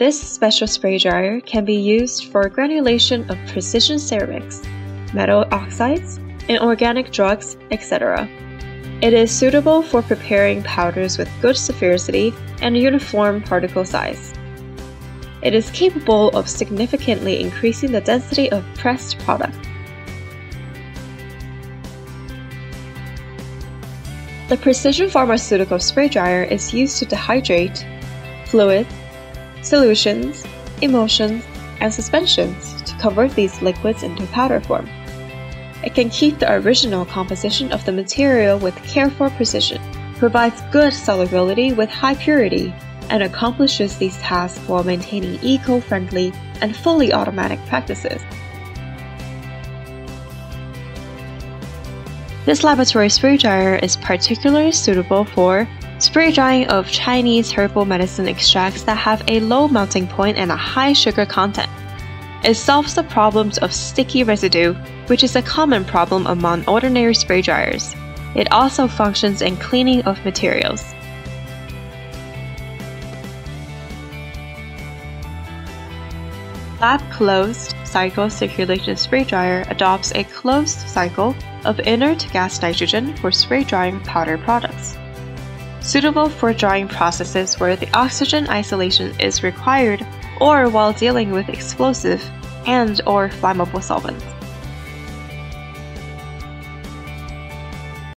This special spray dryer can be used for granulation of precision ceramics, metal oxides, inorganic drugs, etc. It is suitable for preparing powders with good sphericity and uniform particle size. It is capable of significantly increasing the density of pressed product. The precision pharmaceutical spray dryer is used to dehydrate fluids, solutions, emulsions, and suspensions to convert these liquids into powder form. It can keep the original composition of the material with careful precision, provides good solubility with high purity, and accomplishes these tasks while maintaining eco-friendly and fully automatic practices. This laboratory spray dryer is particularly suitable for spray drying of Chinese herbal medicine extracts that have a low melting point and a high sugar content. It solves the problems of sticky residue, which is a common problem among ordinary spray dryers. It also functions in cleaning of materials. Lab closed cycle circulation spray dryer adopts a closed cycle of inert gas nitrogen for spray drying powder products. Suitable for drying processes where the oxygen isolation is required or while dealing with explosive and or flammable solvents.